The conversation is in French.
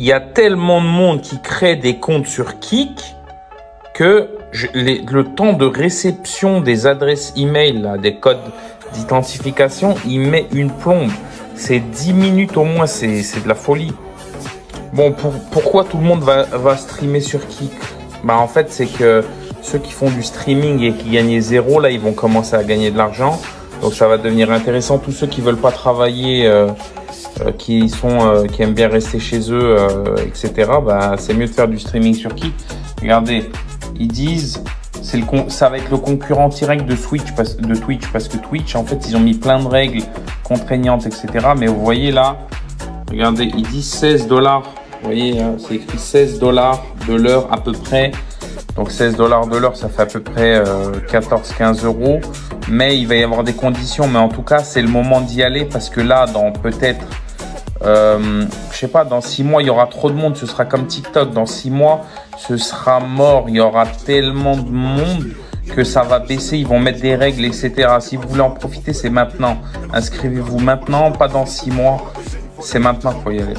il y a tellement de monde qui crée des comptes sur Kik que le temps de réception des adresses email, des codes d'identification, il met une plombe. C'est 10 minutes au moins, c'est de la folie. Bon, pourquoi tout le monde va, streamer sur Kik? Bah en fait, c'est que ceux qui font du streaming et qui gagnent zéro, là, ils vont commencer à gagner de l'argent. Donc ça va devenir intéressant. Tous ceux qui veulent pas travailler, euh, qui sont, euh, qui aiment bien rester chez eux, etc. Bah, c'est mieux de faire du streaming sur qui? Regardez, ils disent, c'est le ça va être le concurrent direct de Switch, parce, de Twitch, parce que Twitch, en fait, ils ont mis plein de règles contraignantes, etc. Mais vous voyez là, regardez, ils disent 16 dollars. Vous voyez, hein, c'est écrit 16 dollars de l'heure à peu près. Donc 16 dollars de l'heure, ça fait à peu près 14-15 euros mais il va y avoir des conditions. Mais en tout cas, c'est le moment d'y aller parce que là, dans peut-être, euh, je sais pas, dans six mois, il y aura trop de monde. Ce sera comme TikTok. Dans six mois, ce sera mort. Il y aura tellement de monde que ça va baisser. Ils vont mettre des règles, etc. Si vous voulez en profiter, c'est maintenant. Inscrivez-vous maintenant, pas dans six mois. C'est maintenant qu'il faut y aller.